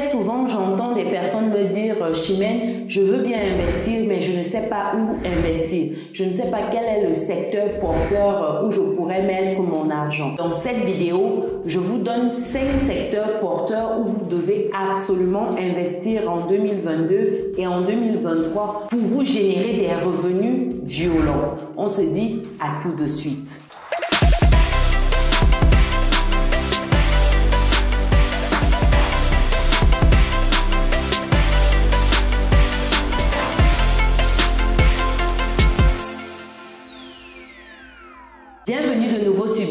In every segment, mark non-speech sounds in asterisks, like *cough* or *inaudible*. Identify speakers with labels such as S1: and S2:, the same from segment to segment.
S1: Souvent, j'entends des personnes me dire, euh, Chimène, je veux bien investir, mais je ne sais pas où investir. Je ne sais pas quel est le secteur porteur euh, où je pourrais mettre mon argent. Dans cette vidéo, je vous donne 5 secteurs porteurs où vous devez absolument investir en 2022 et en 2023 pour vous générer des revenus violents. On se dit à tout de suite.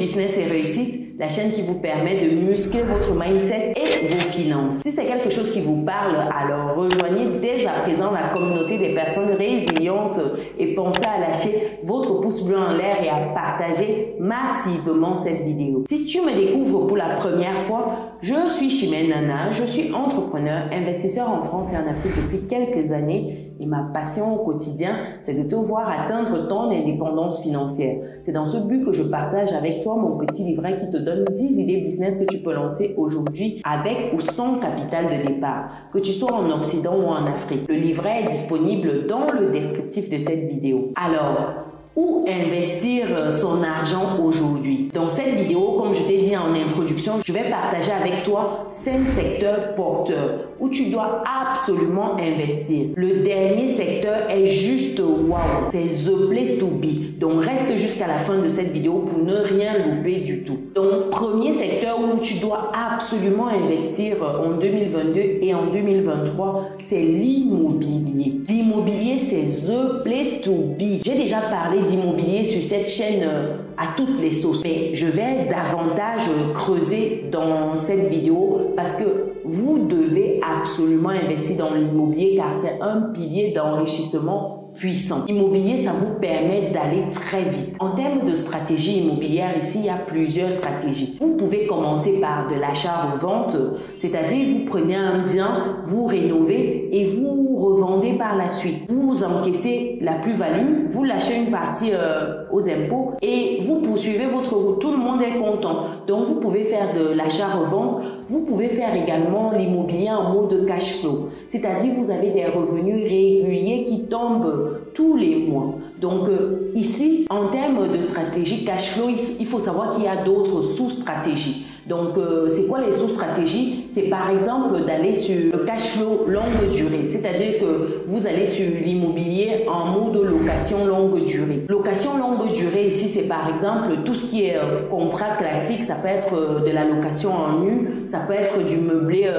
S1: Business et Réussite, la chaîne qui vous permet de muscler votre mindset et vos finances. Si c'est quelque chose qui vous parle, alors rejoignez dès à présent la communauté des personnes résilientes et pensez à lâcher votre pouce bleu en l'air et à partager massivement cette vidéo. Si tu me découvres pour la première fois, je suis Chimène Nana, je suis entrepreneur, investisseur en France et en Afrique depuis quelques années et ma passion au quotidien, c'est de te voir atteindre ton indépendance financière. C'est dans ce but que je partage avec toi mon petit livret qui te donne 10 idées business que tu peux lancer aujourd'hui avec ou sans capital de départ, que tu sois en Occident ou en Afrique. Le livret est disponible dans le descriptif de cette vidéo. Alors, où investir son argent aujourd'hui? Dans cette vidéo, comme je t'ai dit en introduction, je vais partager avec toi 5 secteurs porteurs où tu dois absolument investir. Le dernier secteur est juste wow, c'est the place to be. Donc reste jusqu'à la fin de cette vidéo pour ne rien louper du tout. Donc premier secteur où tu dois absolument investir en 2022 et en 2023, c'est l'immobilier. L'immobilier, c'est the place to be. J'ai déjà parlé d'immobilier sur cette chaîne euh, à toutes les sauces. Mais je vais davantage creuser dans cette vidéo parce que vous devez absolument investir dans l'immobilier car c'est un pilier d'enrichissement Immobilier, ça vous permet d'aller très vite. En termes de stratégie immobilière, ici, il y a plusieurs stratégies. Vous pouvez commencer par de l'achat-revente, c'est-à-dire vous prenez un bien, vous rénovez et vous revendez par la suite. Vous encaissez la plus-value, vous lâchez une partie euh, aux impôts et vous poursuivez votre route. Tout le monde est content. Donc, vous pouvez faire de l'achat-revente. Vous pouvez faire également l'immobilier en mode cash flow, c'est-à-dire vous avez des revenus réguliers qui tombent tous les mois. Donc euh, ici, en termes de stratégie cash flow, il faut savoir qu'il y a d'autres sous-stratégies. Donc, euh, c'est quoi les sous-stratégies C'est par exemple d'aller sur le cash flow longue durée, c'est-à-dire que vous allez sur l'immobilier en mode location longue durée. Location longue durée ici, c'est par exemple tout ce qui est euh, contrat classique, ça peut être euh, de la location en nu, ça peut être du meublé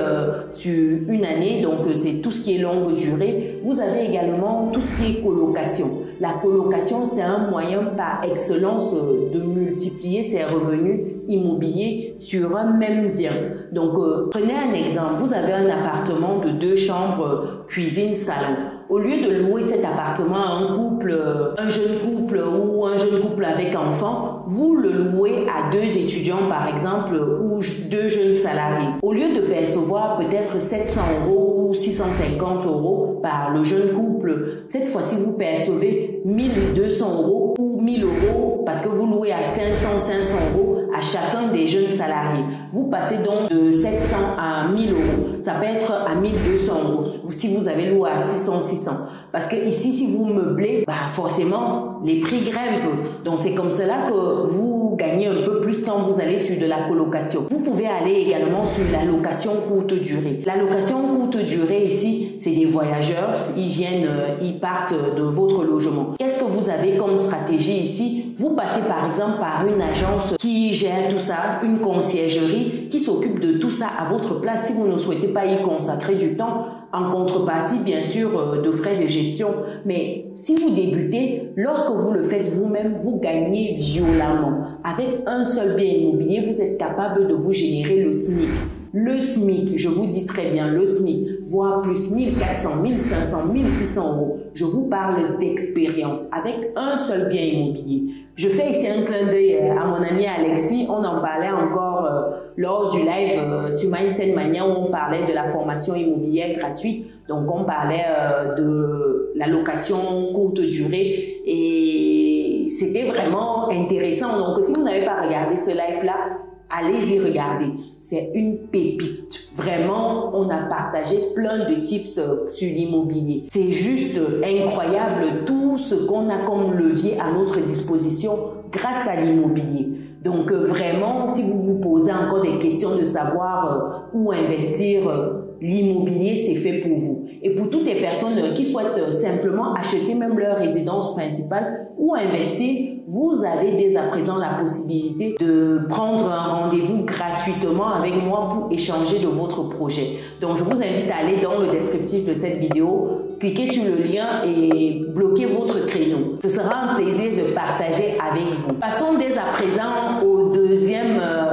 S1: sur une année, donc c'est tout ce qui est longue durée. Vous avez également tout ce qui est colocation. La colocation, c'est un moyen par excellence de multiplier ses revenus immobiliers sur un même bien. Donc, euh, prenez un exemple. Vous avez un appartement de deux chambres, cuisine, salon. Au lieu de louer cet appartement à un couple, euh, un jeune couple ou un jeune couple avec enfant, vous le louez à deux étudiants par exemple ou deux jeunes salariés. Au lieu de percevoir peut-être 700 euros ou 650 euros par le jeune couple, cette fois-ci vous percevez 1200 euros ou 1000 euros parce que vous louez à 500, 500 euros à chacun des jeunes salariés. Vous passez donc de 700 à 1000 euros. Ça peut être à 1200 euros si vous avez loué à 600, 600. Parce que ici, si vous meublez, bah forcément, les prix grimpent. Donc c'est comme cela que vous gagnez un peu plus quand vous allez sur de la colocation. Vous pouvez aller également sur la location courte durée. La location courte durée ici, c'est des voyageurs. Ils viennent, euh, ils partent de votre logement. Qu'est-ce que vous avez comme stratégie ici? Vous passez par exemple par une agence qui gère tout ça, une conciergerie qui s'occupe de tout ça à votre place si vous ne souhaitez pas y consacrer du temps en contrepartie bien sûr euh, de frais de gestion. Mais si vous débutez, lorsque vous le faites vous-même, vous gagnez violemment. Avec un seul bien immobilier, vous êtes capable de vous générer le SMIC. Le SMIC, je vous dis très bien le SMIC, voire plus 1400, 1500, 1600 euros. Je vous parle d'expérience avec un seul bien immobilier. Je fais ici un clin d'œil euh, à mon ami Alexis. On en parlait encore euh, lors du live euh, sur Mindset Mania où on parlait de la formation immobilière gratuite. Donc, on parlait de la location courte durée et c'était vraiment intéressant. Donc, si vous n'avez pas regardé ce live-là, allez-y regarder. C'est une pépite. Vraiment, on a partagé plein de tips euh, sur l'immobilier. C'est juste incroyable tout ce qu'on a comme levier à notre disposition grâce à l'immobilier. Donc euh, vraiment, si vous vous posez encore des questions de savoir où investir, l'immobilier, c'est fait pour vous. Et pour toutes les personnes qui souhaitent simplement acheter même leur résidence principale ou investir, vous avez dès à présent la possibilité de prendre un rendez-vous gratuitement avec moi pour échanger de votre projet. Donc, je vous invite à aller dans le descriptif de cette vidéo, cliquer sur le lien et bloquer votre créneau. Ce sera un plaisir de partager avec vous. Passons dès à présent au deuxième euh,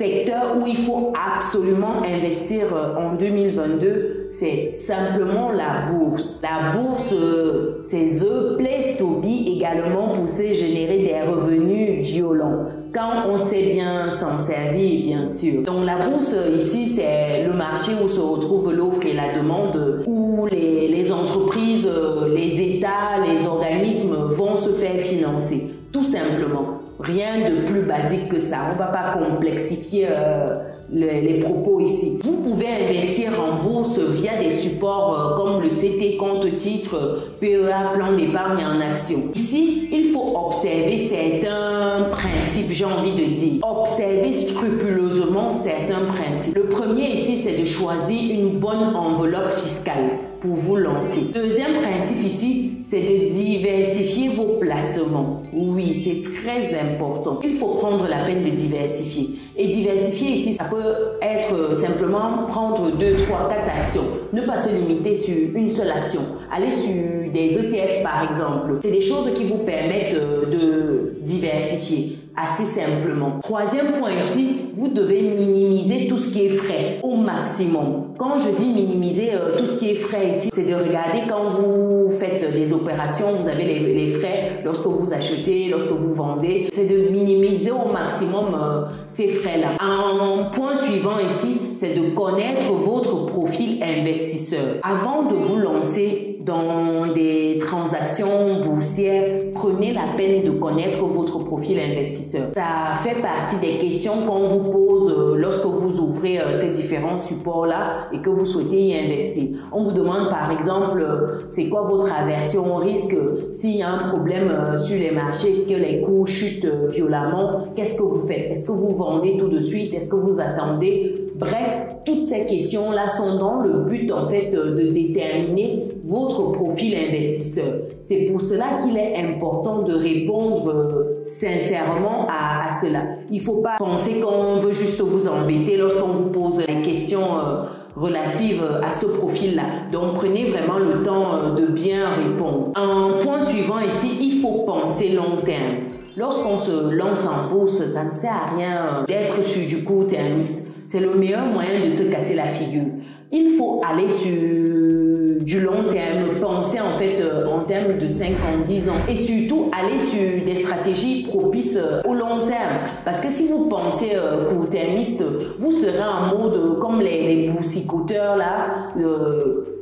S1: secteur où il faut absolument investir euh, en 2022, c'est simplement la bourse. La bourse, euh, c'est The Place to Be également pour se générer des revenus violents. Quand on sait bien s'en servir, bien sûr. Donc la bourse ici, c'est le marché où se retrouve l'offre et la demande, où les entreprises, les États, les organismes vont se faire financer, tout simplement. Rien de plus basique que ça. On ne va pas complexifier euh, les, propos ici. Vous pouvez investir en bourse via des supports euh, comme le CT, compte titre, PEA, plan d'épargne en action. Ici, il faut observer certains principes, j'ai envie de dire. Observer scrupuleusement certains principes. Le premier ici, c'est de choisir une bonne enveloppe fiscale pour vous lancer. Deuxième principe ici, c'est de diversifier vos placements. Oui, c'est très important. Il faut prendre la peine de diversifier. Et diversifier ici, ça peut être simplement prendre deux, trois, quatre actions. Ne pas se limiter sur une seule action. Aller sur des ETF par exemple. C'est des choses qui vous permettent euh, de diversifier assez simplement. Troisième point ici, vous devez minimiser tout ce qui est frais au maximum. Quand je dis minimiser euh, tout ce qui est frais ici, c'est de regarder quand vous faites des opérations, vous avez les, frais lorsque vous achetez, lorsque vous vendez. C'est de minimiser au maximum euh, ces frais-là. Un point suivant ici, c'est de connaître votre profil investisseur. Avant de vous lancer dans des transactions boursières, prenez la peine de connaître votre profil investisseur. Ça fait partie des questions qu'on vous pose euh, lorsque vous ouvrez euh, ces différents supports-là et que vous souhaitez y investir. On vous demande par exemple, euh, c'est quoi votre aversion au risque? S'il y a un problème sur les marchés, que les cours chutent violemment, qu'est-ce que vous faites? Est-ce que vous vendez tout de suite? Est-ce que vous attendez Bref, toutes ces questions-là sont dans le but en fait de déterminer votre profil investisseur. C'est pour cela qu'il est important de répondre euh, sincèrement à, cela. Il ne faut pas penser qu'on veut juste vous embêter lorsqu'on vous pose des questions euh, relatives à ce profil-là. Donc prenez vraiment le temps euh, de bien répondre. Un point suivant ici, il faut penser long terme. Lorsqu'on se lance en bourse, ça ne sert à rien d'être sur du court termiste c'est le meilleur moyen de se casser la figure. Il faut aller sur du long terme, penser en fait euh, en termes de 5 ans, 10 ans et surtout aller sur des stratégies propices euh, au long terme. Parce que si vous pensez euh, court-termiste, vous serez en mode comme les, les là,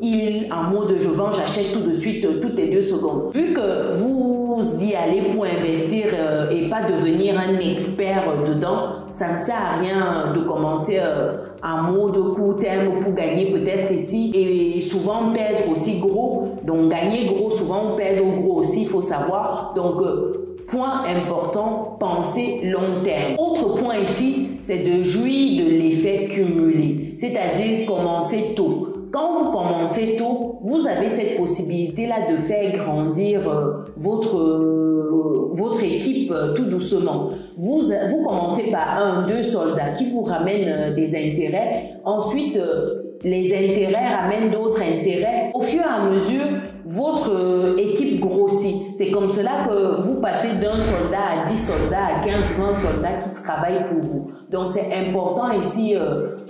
S1: il en mode je vends, j'achète tout de suite toutes les deux secondes. Vu que vous y allez pour investir et pas devenir un expert dedans, ça ne sert à rien de commencer en mode court terme pour gagner peut-être ici et souvent perdre aussi gros. Donc gagner gros, souvent perdre gros aussi, il faut savoir. Donc euh, point important, penser long terme. Autre point ici, c'est de jouir de l'effet cumulé, c'est-à-dire commencer tôt. Quand vous commencez tôt, vous avez cette possibilité-là de faire grandir euh, votre, euh, votre équipe euh, tout doucement. Vous, vous commencez par un, deux soldats qui vous ramènent des intérêts. Ensuite, les intérêts ramènent d'autres intérêts. Au fur et à mesure, votre équipe grossit. C'est comme cela que vous passez d'un soldat à 10 soldats, à 15, 20 soldats qui travaillent pour vous. Donc c'est important ici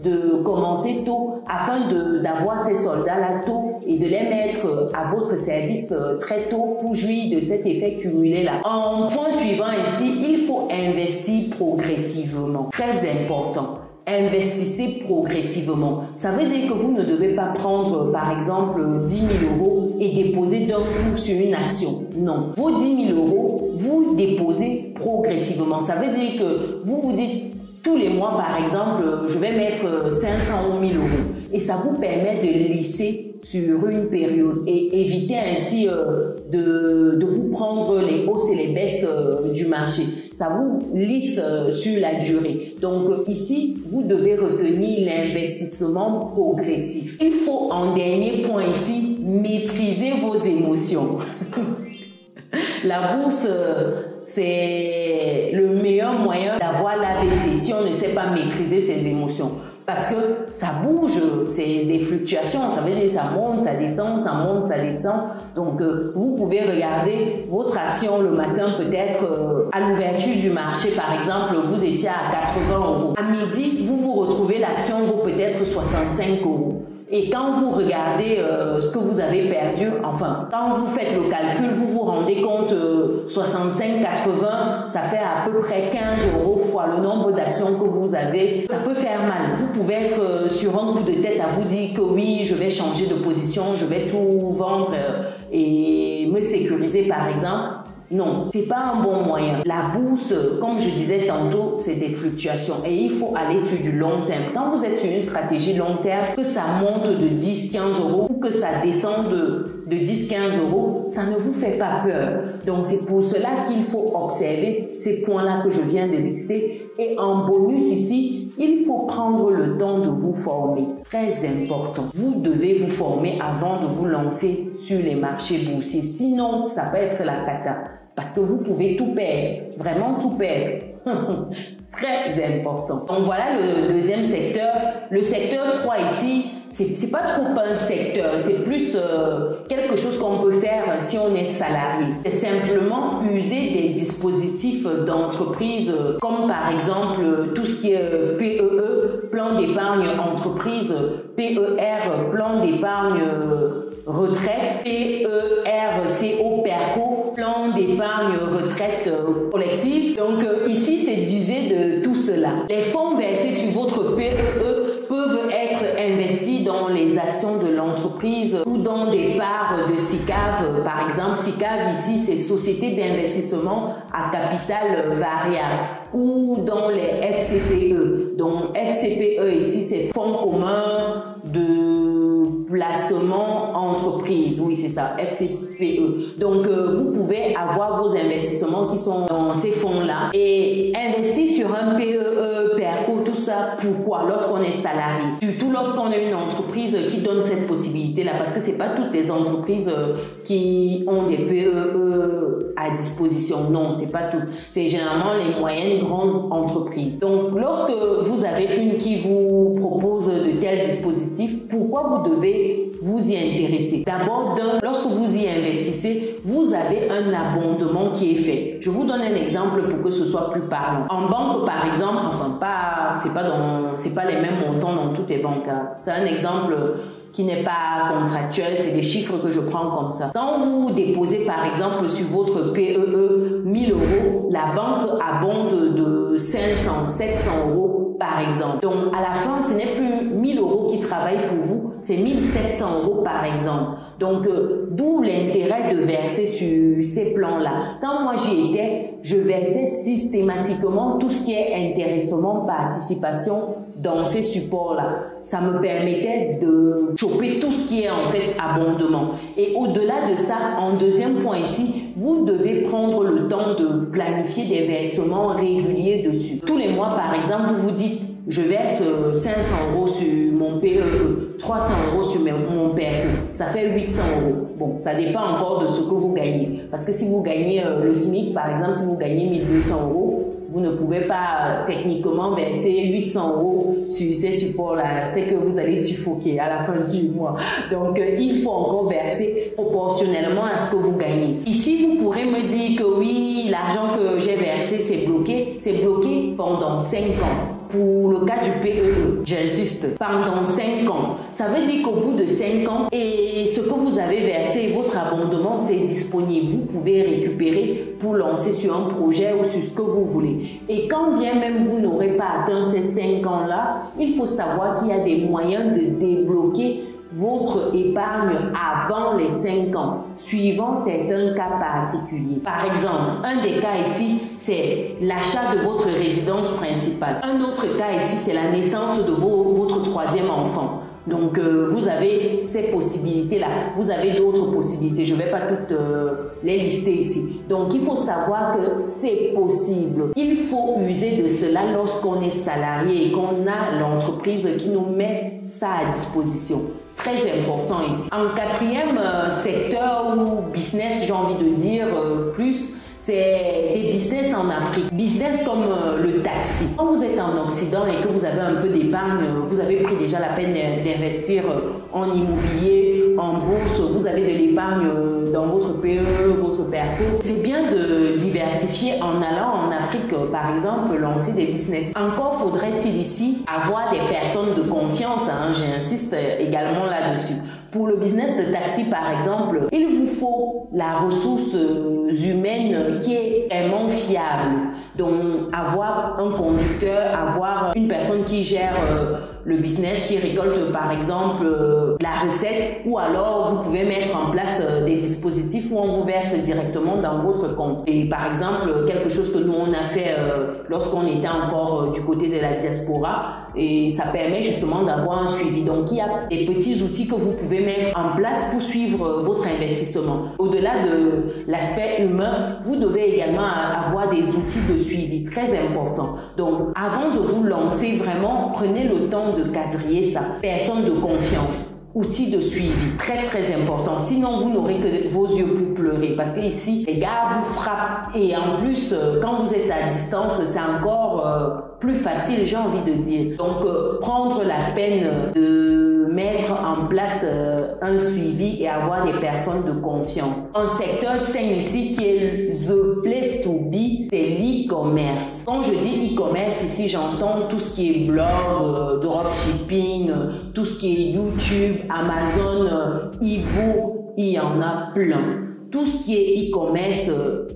S1: de commencer tôt afin d'avoir ces soldats-là tôt et de les mettre à votre service euh, très tôt pour jouir de cet effet cumulé-là. En point suivant ici, il faut investir progressivement. Très important investissez progressivement. Ça veut dire que vous ne devez pas prendre, par exemple, 10 000 euros et déposer d'un coup sur une action. Non. Vos 10 000 euros, vous déposez progressivement. Ça veut dire que vous vous dites, tous les mois, par exemple, je vais mettre 500 ou 1000 euros. Et ça vous permet de lisser sur une période et éviter ainsi euh, de, de, vous prendre les hausses et les baisses euh, du marché. Ça vous lisse euh, sur la durée. Donc ici, vous devez retenir l'investissement progressif. Il faut en dernier point ici maîtriser vos émotions. *laughs* la bourse, c'est le meilleur moyen d'avoir l'AVC si on ne sait pas maîtriser ses émotions. Parce que ça bouge, c'est des fluctuations, ça veut dire ça monte, ça descend, ça monte, ça descend. Donc euh, vous pouvez regarder votre action le matin peut-être euh, à l'ouverture du marché par exemple, vous étiez à 80 euros. À midi, vous vous retrouvez l'action vaut peut-être 65 euros. Et quand vous regardez euh, ce que vous avez perdu, enfin, quand vous faites le calcul, vous vous rendez compte, 65, euh, 80, ça fait à peu près 15 euros fois le nombre d'actions que vous avez. Ça peut faire mal. Vous pouvez être euh, sur un coup de tête à vous dire que oui, je vais changer de position, je vais tout vendre et me sécuriser par exemple. Non, c'est pas un bon moyen. La bourse, comme je disais tantôt, c'est des fluctuations et il faut aller sur du long terme. Quand vous êtes sur une stratégie long terme, que ça monte de 10, 15 euros ou que ça descend de, de 10, 15 euros, ça ne vous fait pas peur. Donc c'est pour cela qu'il faut observer ces points-là que je viens de lister. Et en bonus ici, il faut prendre le temps de vous former. Très important. Vous devez vous former avant de vous lancer sur les marchés boursiers. Sinon, ça peut être la cata. Parce que vous pouvez tout perdre, vraiment tout perdre. *laughs* Très important. Donc voilà le deuxième secteur. Le secteur 3 ici, c'est pas trop un secteur, c'est plus euh, quelque chose qu'on peut faire si on est salarié. C'est simplement user des dispositifs d'entreprise, comme par exemple tout ce qui est PEE, e, plan d'épargne entreprise, PER, plan d'épargne retraite, PERCO, retraite collective. Donc euh, ici, c'est d'user de tout cela. Les fonds versés sur votre PEE e peuvent être investis dans les actions de l'entreprise ou dans des parts de SICAV. Par exemple, SICAV ici, c'est Société d'investissement à capital variable ou dans les FCPE. Donc FCPE ici, c'est Fonds commun de placement entreprise. Oui, c'est ça. Donc, euh, vous pouvez avoir vos investissements qui sont dans ces fonds-là et investir sur un PEE, PERCO, tout ça. Pourquoi? Lorsqu'on est salarié. Surtout lorsqu'on a une entreprise qui donne cette possibilité-là. Parce que c'est pas toutes les entreprises euh, qui ont des PEE à disposition. Non, c'est pas tout. C'est généralement les moyennes grandes entreprises. Donc, lorsque vous avez une qui vous propose de tels dispositifs, pourquoi vous devez vous y intéresser. D'abord, lorsque vous y investissez, vous avez un abondement qui est fait. Je vous donne un exemple pour que ce soit plus parlant. En banque, par exemple, enfin pas, c'est pas dans, c'est pas les mêmes montants dans toutes les banques. Hein. C'est un exemple qui n'est pas contractuel, c'est des chiffres que je prends comme ça. Quand vous déposez par exemple sur votre PEE 1000 e euros, la banque abonde de 500, 700 euros par exemple. Donc à la fin, ce n'est plus 1000 euros qui travaillent pour vous, c'est 1700 euros par exemple. Donc euh, d'où l'intérêt de verser sur ces plans-là. Quand moi j'y étais, je versais systématiquement tout ce qui est intéressement, participation dans ces supports-là. Ça me permettait de choper tout ce qui est en fait abondement. Et au-delà de ça, en deuxième point ici, vous devez prendre le temps de planifier des versements réguliers dessus. Tous les mois, par exemple, vous vous dites, je verse 500 euros sur mon PE, 300 euros sur mon PE. Ça fait 800 euros. Bon, ça dépend encore de ce que vous gagnez. Parce que si vous gagnez euh, le SMIC, par exemple, si vous gagnez 1200 euros, vous ne pouvez pas techniquement verser 800 euros sur ces supports-là. C'est que vous allez suffoquer à la fin du mois. Donc, euh, il faut encore verser proportionnellement à ce que vous gagnez. Ici, vous pourrez me dire que oui, l'argent que j'ai versé, c'est bloqué. C'est bloqué pendant 5 ans pour le cas du PEE, j'insiste, pendant 5 ans. Ça veut dire qu'au bout de 5 ans, et ce que vous avez versé, votre abondement, c'est disponible. Vous pouvez récupérer pour lancer sur un projet ou sur ce que vous voulez. Et quand bien même vous n'aurez pas atteint ces 5 ans-là, il faut savoir qu'il y a des moyens de débloquer votre épargne avant les 5 ans, suivant certains cas particuliers. Par exemple, un des cas ici, c'est l'achat de votre résidence principale. Un autre cas ici, c'est la naissance de votre troisième enfant. Donc, euh, vous avez ces possibilités-là. Vous avez d'autres possibilités. Je ne vais pas toutes euh, les lister ici. Donc, il faut savoir que c'est possible. Il faut user de cela lorsqu'on est salarié et qu'on a l'entreprise qui nous met ça à disposition. Très important ici. En quatrième euh, secteur ou business, j'ai envie de dire plus, c'est des business en Afrique. Business comme euh, le taxi. Quand vous êtes en Occident et que vous avez un peu d'épargne, vous avez pris déjà la peine d'investir euh, en immobilier, en bourse, vous avez de l'épargne euh, dans votre PE, votre PRP. C'est bien de diversifier en allant en Afrique, par exemple, lancer des business. Encore faudrait-il ici avoir des personnes de confiance, hein, j'insiste également là-dessus. Pour le business de taxi, par exemple, il vous faut la ressource euh, humaine qui est vraiment fiable. Donc, avoir un conducteur, avoir une personne qui gère euh, le business qui récolte par exemple euh, la recette ou alors vous pouvez mettre en place euh, des dispositifs où on vous verse directement dans votre compte. Et par exemple, quelque chose que nous on a fait euh, lorsqu'on était encore du côté de la diaspora et ça permet justement d'avoir un suivi. Donc il y a des petits outils que vous pouvez mettre en place pour suivre votre investissement. Au-delà de l'aspect humain, vous devez également avoir des outils de suivi très importants. Donc avant de vous lancer vraiment, prenez le temps de quadriller sa personne de confiance outil de suivi très très important. Sinon, vous n'aurez que vos yeux pour pleurer parce que ici, les gars vous frappent et en plus, euh, quand vous êtes à distance, c'est encore euh, plus facile, j'ai envie de dire. Donc, euh, prendre la peine de mettre en place un suivi et avoir des personnes de confiance. Un secteur sain ici qui est the place to be, c'est l'e-commerce. Quand je dis e-commerce ici, j'entends tout ce qui est blog, euh, dropshipping, tout ce qui est YouTube, Amazon, euh, e-book, il y en a plein tout ce qui est e-commerce,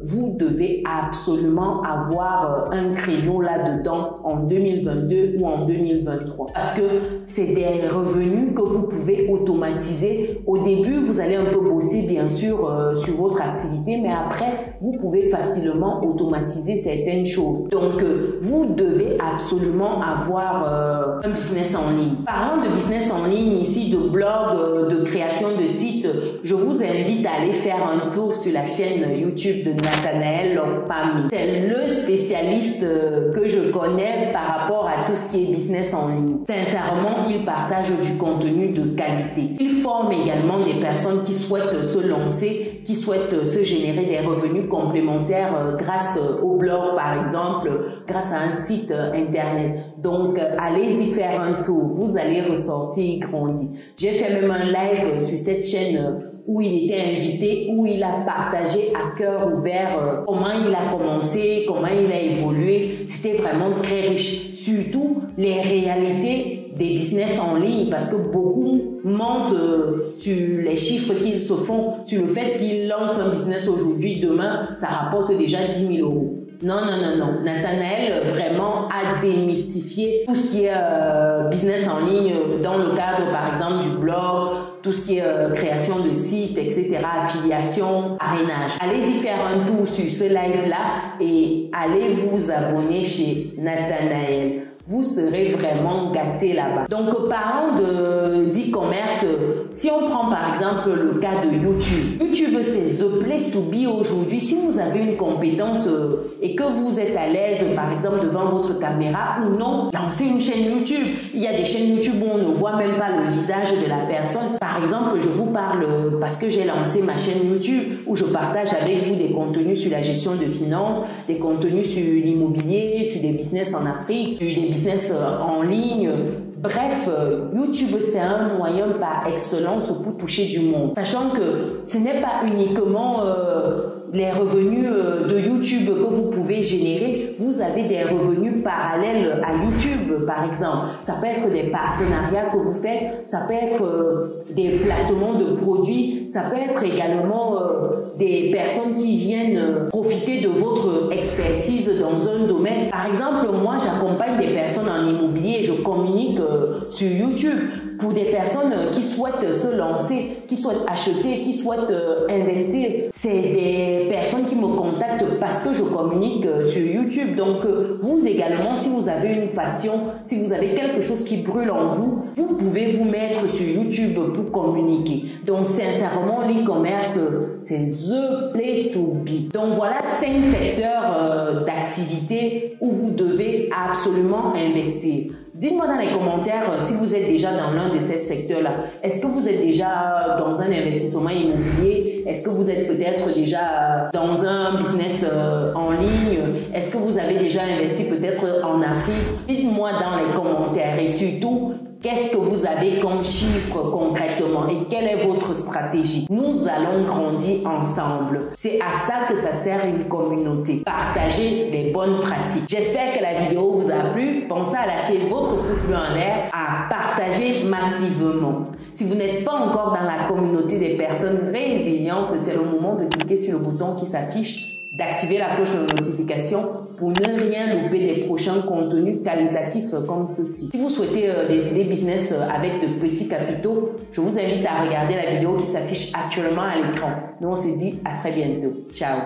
S1: vous devez absolument avoir euh, un créneau là-dedans en 2022 ou en 2023. Parce que c'est des revenus que vous pouvez automatiser. Au début, vous allez un peu bosser, bien sûr, euh, sur votre activité, mais après, vous pouvez facilement automatiser certaines choses. Donc, euh, vous devez absolument avoir un business en ligne. Parlant de business en ligne ici, de blog, de création de site, je vous invite à aller faire un tour sur la chaîne YouTube de Nathanaël Lopami. C'est le spécialiste euh, que je connais par rapport à tout ce qui est business en ligne. Sincèrement, il partage du contenu de qualité. Il forme également des personnes qui souhaitent se lancer, qui souhaitent se générer des revenus complémentaires euh, grâce au blog par exemple, grâce à un site internet. Donc, allez-y faire un tour. Vous allez ressortir grandi. J'ai fait même un live sur cette chaîne où il était invité, où il a partagé à cœur ouvert euh, comment il a commencé, comment il a évolué. C'était vraiment très riche. Surtout les réalités des business en ligne parce que beaucoup mentent euh, sur les chiffres qu'ils se font, sur le fait qu'ils lancent un business aujourd'hui, demain, ça rapporte déjà 10 000 euros. Non, non, non, non. Nathanaël vraiment a démystifié tout ce qui est euh, business en ligne dans le cadre, par exemple, du blog, tout ce qui est euh, création de sites, etc., affiliation, parrainage. Allez-y faire un tour sur ce live-là et allez vous abonner chez Nathanaël vous serez vraiment gâté là-bas. Donc, parlant de d'e-commerce, si on prend par exemple le cas de YouTube, YouTube c'est the place to be aujourd'hui. Si vous avez une compétence euh, et que vous êtes à l'aise, par exemple, devant votre caméra ou non, lancez une chaîne YouTube. Il y a des chaînes YouTube où on ne voit même pas le visage de la personne. Par exemple, je vous parle parce que j'ai lancé ma chaîne YouTube où je partage avec vous des contenus sur la gestion de finances, des contenus sur l'immobilier, sur des business en Afrique, sur des business euh, en ligne. Bref, euh, YouTube, c'est un moyen par excellence pour toucher du monde. Sachant que ce n'est pas uniquement euh, les revenus de YouTube que vous pouvez générer, vous avez des revenus parallèles à YouTube, par exemple. Ça peut être des partenariats que vous faites, ça peut être des placements de produits, ça peut être également des personnes qui viennent profiter de votre expertise dans un domaine. Par exemple, moi, j'accompagne des personnes en immobilier je communique euh, sur YouTube pour des personnes qui souhaitent se lancer, qui souhaitent acheter, qui souhaitent euh, investir. C'est des personnes qui me contactent parce que je communique euh, sur YouTube. Donc, euh, vous également, si vous avez une passion, si vous avez quelque chose qui brûle en vous, vous pouvez vous mettre sur YouTube pour communiquer. Donc, sincèrement, l'e-commerce, c'est the place to be. Donc, voilà cinq secteurs d'activité où vous devez absolument investir. Dites-moi dans les commentaires euh, si vous êtes déjà dans l'un de ces secteurs-là. Est-ce que vous êtes déjà dans un investissement immobilier? Est-ce que vous êtes peut-être déjà dans un business euh, en ligne? Est-ce que vous avez déjà investi peut-être en Afrique? Dites-moi dans les commentaires. Et surtout, Qu'est-ce que vous avez comme chiffre concrètement et quelle est votre stratégie? Nous allons grandir ensemble. C'est à ça que ça sert une communauté. Partagez les bonnes pratiques. J'espère que la vidéo vous a plu. Pensez à lâcher votre pouce bleu en l'air, à partager massivement. Si vous n'êtes pas encore dans la communauté des personnes résilientes, c'est le moment de cliquer sur le bouton qui s'affiche d'activer la cloche de notification pour ne rien louper des prochains contenus qualitatifs comme ceci. Si vous souhaitez euh, des idées business euh, avec de petits capitaux, je vous invite à regarder la vidéo qui s'affiche actuellement à l'écran. Nous, on se dit à très bientôt. Ciao